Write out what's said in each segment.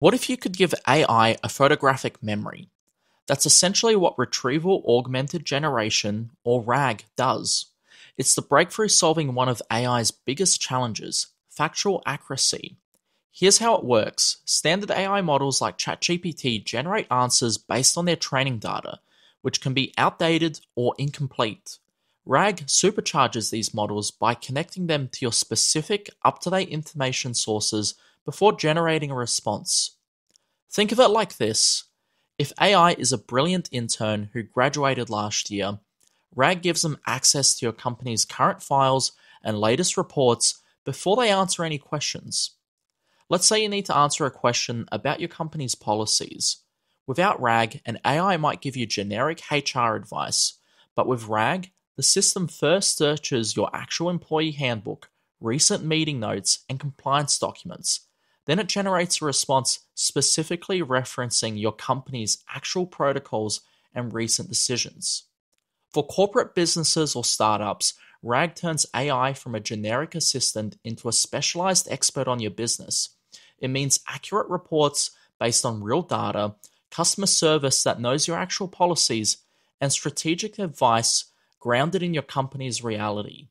What if you could give AI a photographic memory? That's essentially what Retrieval Augmented Generation, or RAG, does. It's the breakthrough solving one of AI's biggest challenges factual accuracy. Here's how it works standard AI models like ChatGPT generate answers based on their training data, which can be outdated or incomplete. RAG supercharges these models by connecting them to your specific up to date information sources before generating a response. Think of it like this if AI is a brilliant intern who graduated last year, RAG gives them access to your company's current files and latest reports before they answer any questions. Let's say you need to answer a question about your company's policies. Without RAG, an AI might give you generic HR advice, but with RAG, the system first searches your actual employee handbook, recent meeting notes, and compliance documents then it generates a response specifically referencing your company's actual protocols and recent decisions. For corporate businesses or startups, RAG turns AI from a generic assistant into a specialized expert on your business. It means accurate reports based on real data, customer service that knows your actual policies, and strategic advice grounded in your company's reality.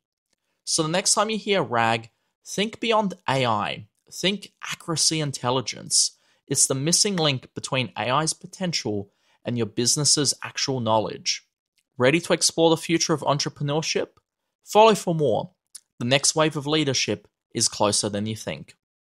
So the next time you hear RAG, think beyond AI Think accuracy intelligence. It's the missing link between AI's potential and your business's actual knowledge. Ready to explore the future of entrepreneurship? Follow for more. The next wave of leadership is closer than you think.